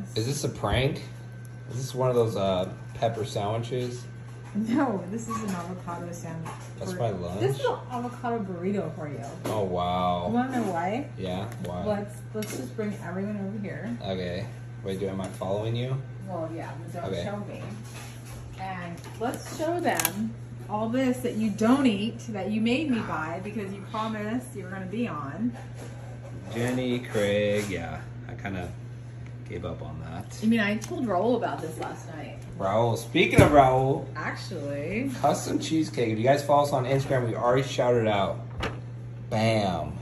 Yes. Is this a prank? Is this one of those uh, pepper sandwiches? No, this is an avocado sandwich. That's my lunch? This is an avocado burrito for you. Oh wow! You want to know why? Yeah. Why? Let's let's just bring everyone over here. Okay. Wait, do am I following you? Well, yeah, don't Okay. show me. And let's show them all this that you don't eat that you made me buy because you promised you were going to be on. Jenny, Craig. Yeah, I kind of gave up on that. I mean, I told Raul about this last night. Raul. Speaking of Raul, Actually, custom cheesecake. If you guys follow us on Instagram, we already shouted out. Bam.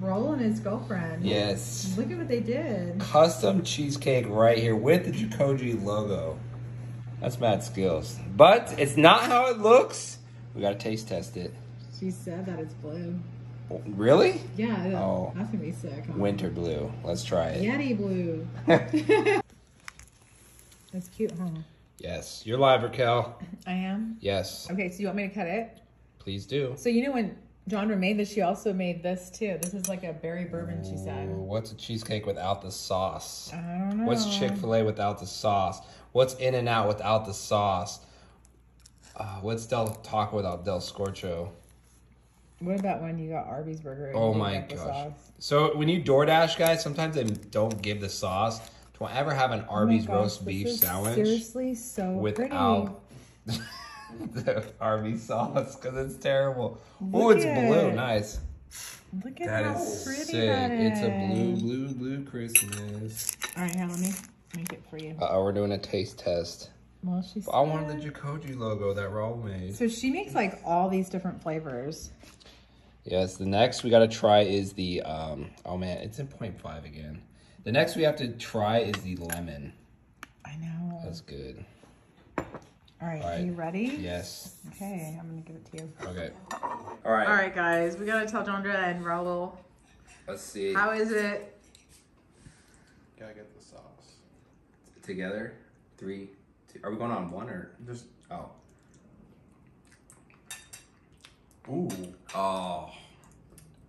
Raul and his girlfriend. Yes. Look at what they did. Custom cheesecake right here with the Jacoje logo. That's mad skills. But it's not how it looks. We gotta taste test it. She said that it's blue. Really? Yeah, Oh. that's gonna be sick. huh? Winter blue. Let's try it. Yeti blue. That's cute, huh? yes. You're live, Raquel. I am. Yes. Okay, so you want me to cut it? Please do. So you know when Jandra made this, she also made this too. This is like a berry bourbon. She said. What's a cheesecake without the sauce? I don't know. What's Chick fil A without the sauce? What's In N Out without the sauce? Uh, what's Del Taco without Del Scorcho? What about when you got Arby's burger? and Oh my gosh. So when you DoorDash, guys, sometimes they don't give the sauce. Don't ever have an Oh Arby's gosh, roast beef is sandwich Seriously, so without the Arby's sauce because it's terrible. Oh, it's at blue. it. Nice. Look at That how is pretty sick. that It's a blue, blue, blue Christmas. All right, here, let me make it for you. Uh oh, we're doing a taste test. Well, she's. I wanted the Jacoje logo that Raul made. So she makes like all these different flavors. Yes, the next we gotta try is the um oh man, it's in 0.5 again. The next we have to try is the lemon. I know. That's good. All right, All are you ready? Yes. Okay, I'm gonna give it to you. Okay. All right. All right, guys, we gotta tell Jandra and Raul. Let's see. How is it? Gotta get the sauce. Together. Three. Two. Are we going on one or? Just Oh. ooh. Oh.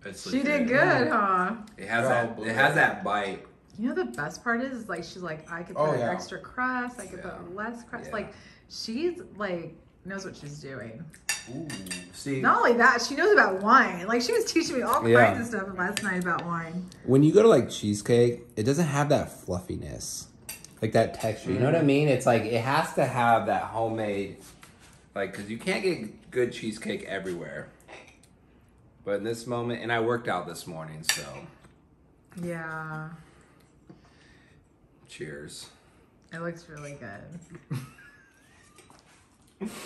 It's She legit. did good, huh? It has Oh, that. It has that bite. You know the best part is, is like she's like I could oh, put Oh, yeah. extra crust, I could Yeah. put less crust. Yeah. Like she's like knows what she's doing. Ooh. See, Not only that, she knows about wine. Like she was teaching me all Yeah. kinds of stuff last night about wine. when you go to like cheesecake, it doesn't have that fluffiness, like that texture. You know what I mean? It's like it has to have that homemade, like because you can't get good cheesecake everywhere. But in this moment, and I worked out this morning, so Yeah, cheers. it looks really good.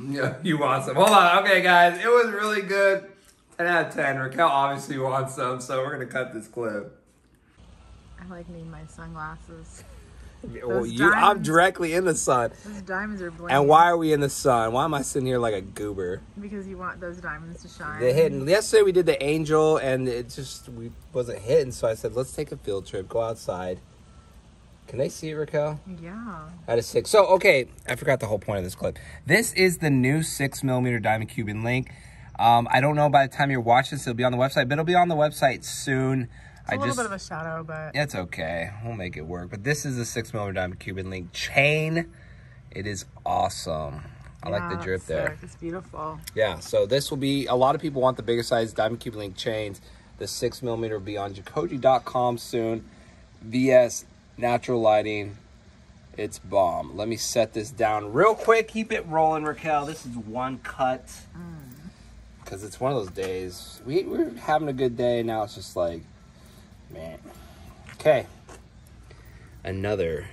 Yeah, you want some? Hold on. Okay, guys, it was really good. 10 out of 10. Raquel obviously wants some, so we're gonna cut this clip. I like need my sunglasses. Well, you, I'm directly in the sun. Those diamonds are blinking. And why are we in the sun? Why am I sitting here like a goober? Because you want those diamonds to shine. The hitting. Yesterday we did the angel, and it just we wasn't hitting. So I said, let's take a field trip, go outside. Can they see it, Raquel? Yeah. Out of six. So okay, I forgot the whole point of this clip. This is the new six millimeter diamond Cuban link. Um, I don't know by the time you're watching this, it'll be on the website, but it'll be on the website soon. It's a little just bit of a shadow, but it's okay. We'll make it work. But this is the six millimeter diamond Cuban link chain. It is awesome. I like the drip there. sick. It's beautiful. Yeah, so this will be a lot of people want the bigger size diamond Cuban link chains. The six millimeter will be on Jacoje.com soon. VS natural lighting. It's bomb. Let me set this down real quick. Keep it rolling, Raquel. This is one cut. Mm. Because it's one of those days. We, we're having a good day. Now it's just like, man. Okay. Another.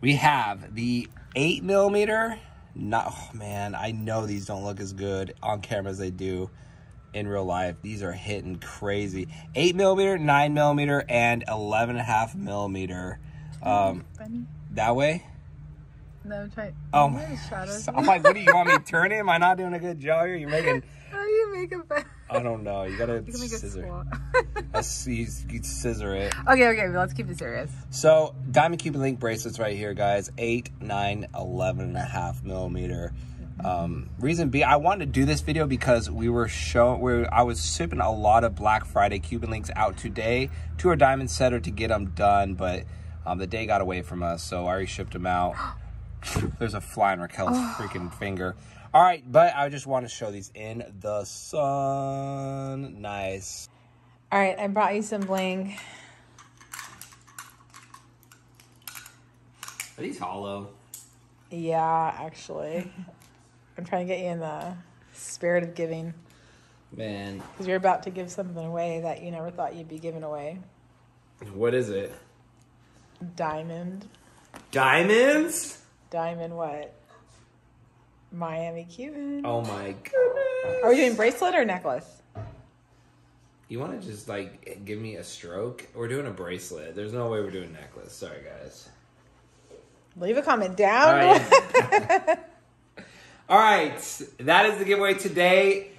We have the 8 millimeter. Not, oh man, I know these don't look as good on camera as they do in real life. These are hitting crazy. 8 millimeter, 9 millimeter, and 11.5 millimeter. Um, that way? No, try. Oh, shadows. I'm like, what do you want me to turn it? Am I not doing a good job here? You're making, How do you make a bed? I don't know. You gotta You can make a scissor. A, you, you scissor it. okay, okay, let's keep it serious. So, Diamond Cuban Link bracelets right here, guys. 8, 9, 11 and a half millimeter. Um, reason B, I wanted to do this video because we were showing, I was shipping a lot of Black Friday Cuban links out today to our diamond setter to get them done, but um, the day got away from us, so I already shipped them out. There's a fly in Raquel's freaking finger. All right, but I just want to show these in the sun. Nice. All right, I brought you some bling. Are these hollow? Yeah, actually. I'm trying to get you in the spirit of giving Man, because you're about to give something away that you never thought you'd be giving away. what is it? Diamond. Diamonds? Diamond what? Miami Cuban. Oh my goodness. Are we doing bracelet or necklace? You want to just like give me a stroke? We're doing a bracelet. There's no way we're doing necklace. Sorry, guys. Leave a comment down. right. All right. That is the giveaway today.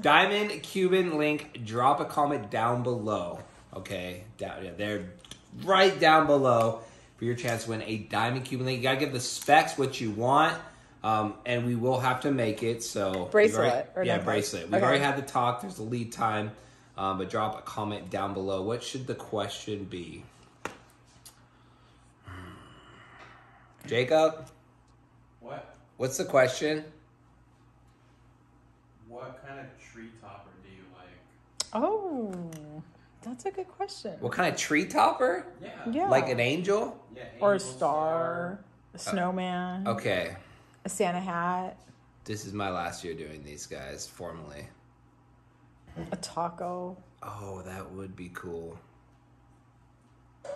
Diamond Cuban link. Drop a comment down below. Okay. Down, yeah, they're right down below for your chance to win a Diamond Cuban link. You got to give the specs what you want. Um, and we will have to make it. So Bracelet already- or yeah, necklace? bracelet. We've Okay. already had the talk. There's a lead time. Um, but drop a comment down below. What should the question be? Jacob, What what's the question? what kind of tree topper do you like? Oh, that's a good question. What kind of tree topper? Yeah. Yeah. Like an angel? Yeah. or a angel star, a snowman, Okay. A Santa hat, This is my last year doing these guys formally. a taco, Oh, that would be cool. a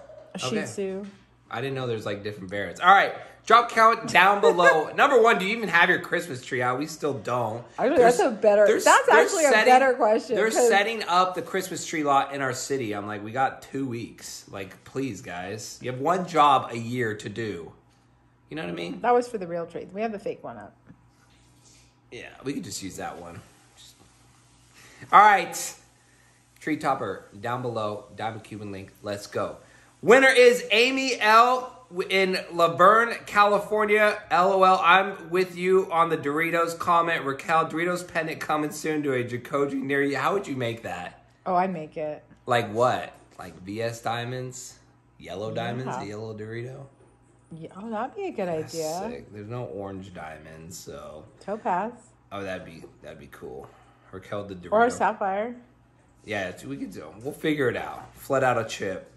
Okay. Shih Tzu. I didn't know there's like different variants. All right, drop count down below. Number one, do you even have your Christmas tree out? We still don't. Actually, that's a better- that's actually a better question, They're 'cause- setting up the Christmas tree lot in our city. I'm like, we got two weeks. Like, please, guys, you have one job a year to do. You know what I mean? That was for the real tree. We have the fake one up. Yeah, we could just use that one. All right. Tree topper down below. Diamond Cuban link. Let's go. Winner is Amy L in La Verne, California. LOL. I'm with you on the Doritos comment. Raquel, Doritos pendant coming soon to a Jacoje near you. How would you make that? Oh, I make it. Like what? Like VS diamonds? Yellow diamonds? Yeah. A yellow Dorito? Yeah, oh, that'd be a good That's idea. sick. There's no orange diamonds, so Topaz oh that'd be that'd be cool. Raquel the Dorito. or sapphire. Yeah, we could do. We'll figure it out. Flood out a chip.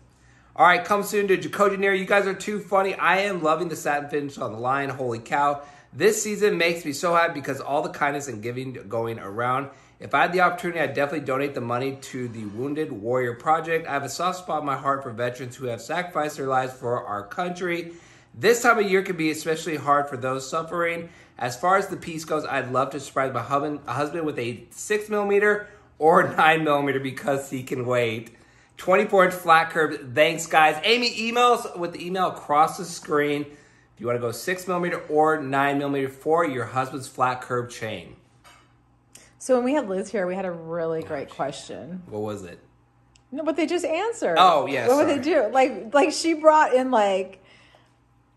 All right, come soon to Jacoje Near. You guys are too funny. I am loving the satin finish on the line. Holy cow! This season makes me so happy because all the kindness and giving going around. If I had the opportunity, I'd definitely donate the money to the Wounded Warrior Project. I have a soft spot in my heart for veterans who have sacrificed their lives for our country. This time of year can be especially hard for those suffering. As far as the piece goes, I'd love to surprise my husband, husband with a six millimeter or nine millimeter because he can wait. 24 inch flat curb. Thanks, guys. Amy, emails with the email across the screen. If you want to go six millimeter or nine millimeter for your husband's flat curb chain. So when we had Liz here, we had a really oh, great question. What was it? No, but they just answered. Oh, yeah, What would they do? Like, like she brought in like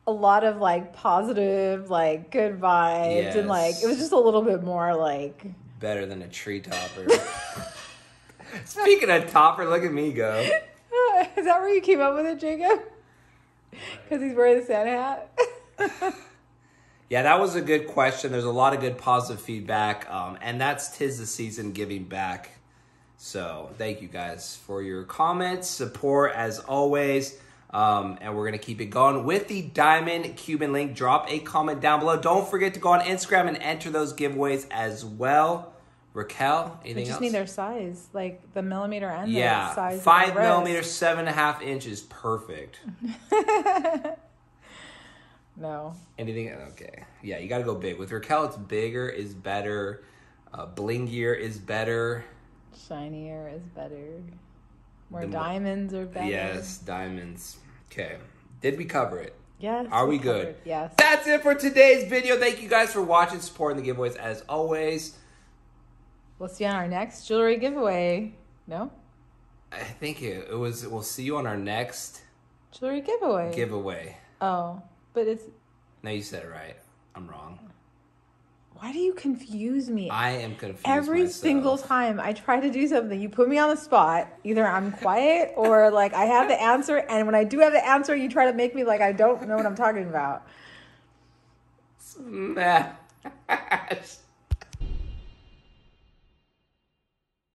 a lot of like positive, like good vibes, and like it was just a little bit more like. Better than a tree topper. Speaking of topper, look at me go. Is that where you came up with it, Jacob? Because he's wearing the Santa hat. Yeah, that was a good question. There's a lot of good positive feedback, um, and that's tis the season giving back. So thank you guys for your comments, support as always, um, and we're gonna keep it going with the Diamond Cuban link. Drop a comment down below. Don't forget to go on Instagram and enter those giveaways as well. Raquel, We anything just else? need their size, like the millimeter and the yeah, size. five millimeters, seven and a half inches, perfect. No, Anything? Okay. Yeah, you got to go big. With Raquel, it's bigger is better. Uh, blingier is better. shinier is better. More The mo- diamonds are better. Yes, diamonds. Okay. Did we cover it? Yes. Are we covered. good? Yes. That's it for today's video. Thank you guys for watching, supporting the giveaways as always. We'll see you on our next jewelry giveaway. No? I think it, it was. We'll see you on our next Jewelry giveaway. giveaway. oh, but it's No, you said it right. I'm wrong. Why do you confuse me? I am confused. Every myself. single time I try to do something, you put me on the spot. Either I'm quiet or like I have the answer, and when I do have the answer, you try to make me like I don't know what I'm talking about. Smash.